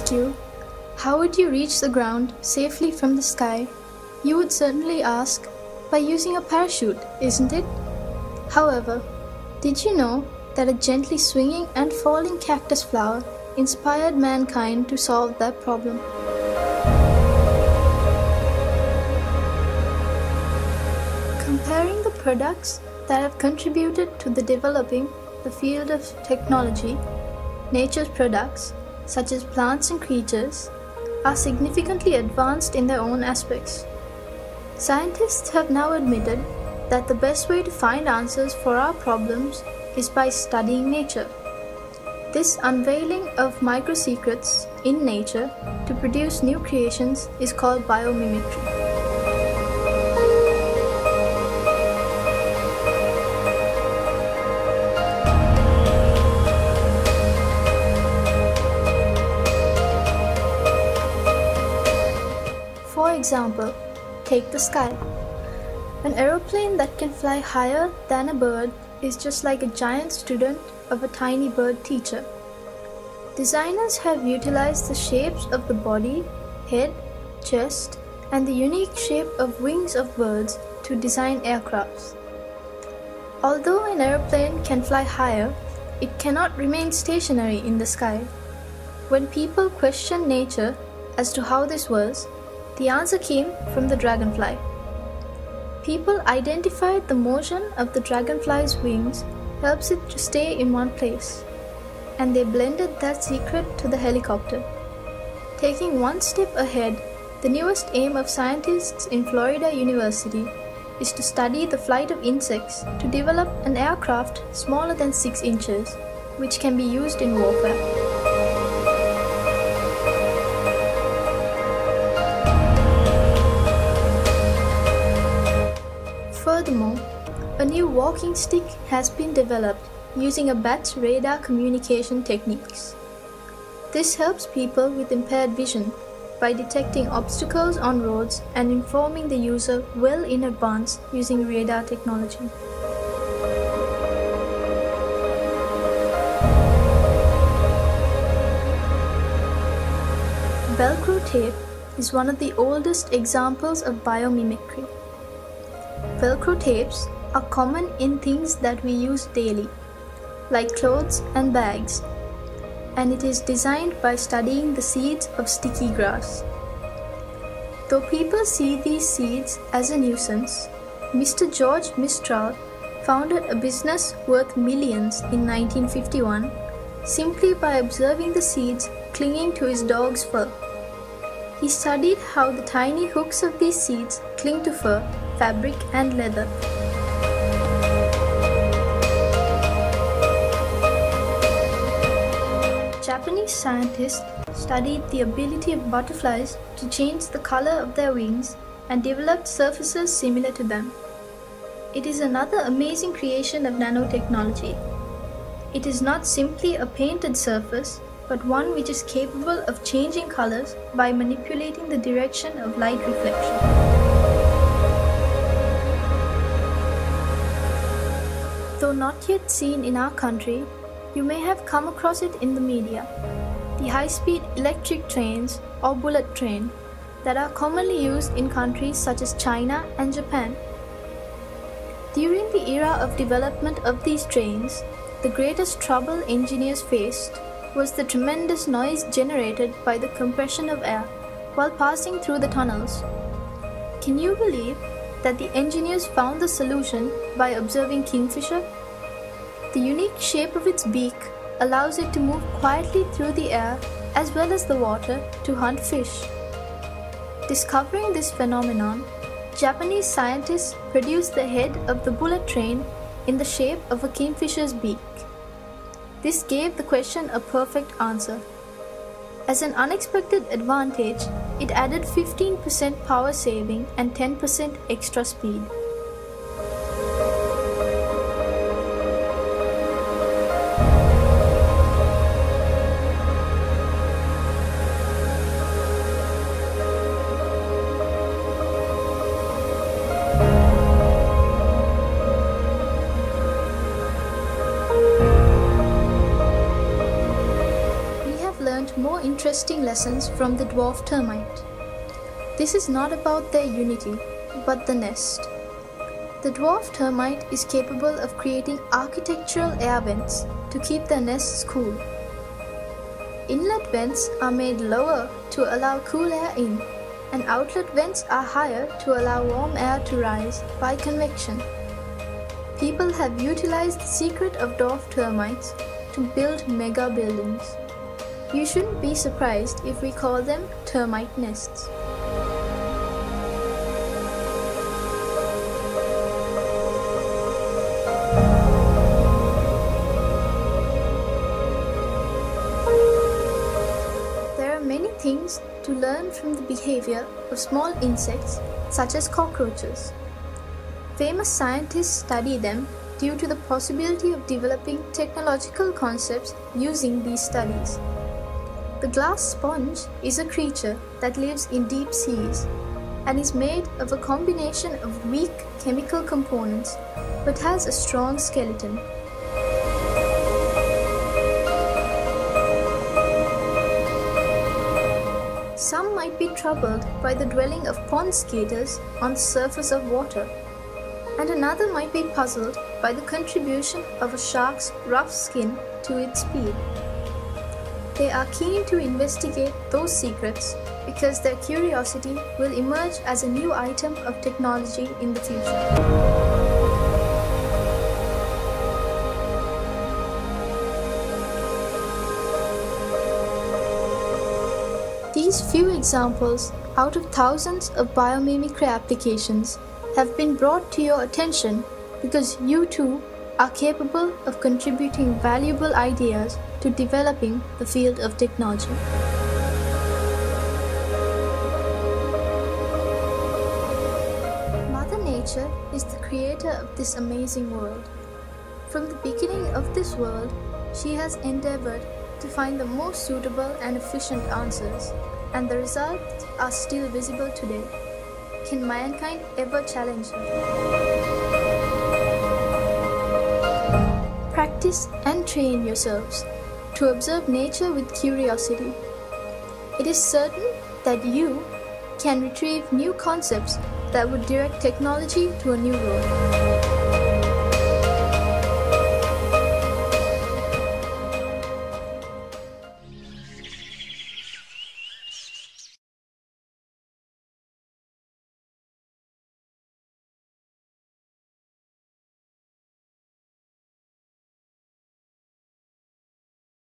asked you, how would you reach the ground safely from the sky? You would certainly ask, by using a parachute, isn't it? However, did you know that a gently swinging and falling cactus flower inspired mankind to solve that problem? Comparing the products that have contributed to the developing the field of technology, nature's products, such as plants and creatures, are significantly advanced in their own aspects. Scientists have now admitted that the best way to find answers for our problems is by studying nature. This unveiling of micro secrets in nature to produce new creations is called biomimicry. Example, take the sky. An aeroplane that can fly higher than a bird is just like a giant student of a tiny bird teacher. Designers have utilized the shapes of the body, head, chest, and the unique shape of wings of birds to design aircrafts. Although an aeroplane can fly higher, it cannot remain stationary in the sky. When people question nature as to how this was, the answer came from the dragonfly. People identified the motion of the dragonfly's wings helps it to stay in one place, and they blended that secret to the helicopter. Taking one step ahead, the newest aim of scientists in Florida University is to study the flight of insects to develop an aircraft smaller than 6 inches, which can be used in warfare. Furthermore, a new walking stick has been developed using a bat's radar communication techniques. This helps people with impaired vision by detecting obstacles on roads and informing the user well in advance using radar technology. Velcro tape is one of the oldest examples of biomimicry. Velcro tapes are common in things that we use daily, like clothes and bags, and it is designed by studying the seeds of sticky grass. Though people see these seeds as a nuisance, Mr. George Mestral founded a business worth millions in 1951 simply by observing the seeds clinging to his dog's fur. He studied how the tiny hooks of these seeds cling to fur fabric and leather. Japanese scientists studied the ability of butterflies to change the color of their wings and developed surfaces similar to them. It is another amazing creation of nanotechnology. It is not simply a painted surface, but one which is capable of changing colors by manipulating the direction of light reflection. Though not yet seen in our country, you may have come across it in the media. The high speed electric trains or bullet train that are commonly used in countries such as China and Japan. During the era of development of these trains, the greatest trouble engineers faced was the tremendous noise generated by the compression of air while passing through the tunnels. Can you believe that the engineers found the solution by observing kingfisher. The unique shape of its beak allows it to move quietly through the air as well as the water to hunt fish. Discovering this phenomenon, Japanese scientists produced the head of the bullet train in the shape of a kingfisher's beak. This gave the question a perfect answer. As an unexpected advantage, it added 15% power saving and 10% extra speed. Interesting lessons from the dwarf termite. This is not about their unity, but the nest. The dwarf termite is capable of creating architectural air vents to keep their nests cool. Inlet vents are made lower to allow cool air in, and outlet vents are higher to allow warm air to rise by convection. People have utilized the secret of dwarf termites to build mega buildings. You shouldn't be surprised if we call them termite nests. There are many things to learn from the behavior of small insects such as cockroaches. Famous scientists study them due to the possibility of developing technological concepts using these studies. The glass sponge is a creature that lives in deep seas and is made of a combination of weak chemical components but has a strong skeleton. Some might be troubled by the dwelling of pond skaters on the surface of water, and another might be puzzled by the contribution of a shark's rough skin to its speed. They are keen to investigate those secrets because their curiosity will emerge as a new item of technology in the future. These few examples out of thousands of biomimicry applications have been brought to your attention because you too are capable of contributing valuable ideas to developing the field of technology. Mother Nature is the creator of this amazing world. From the beginning of this world, she has endeavored to find the most suitable and efficient answers, and the results are still visible today. Can mankind ever challenge her? Practice and train yourselves to observe nature with curiosity. It is certain that you can retrieve new concepts that would direct technology to a new road.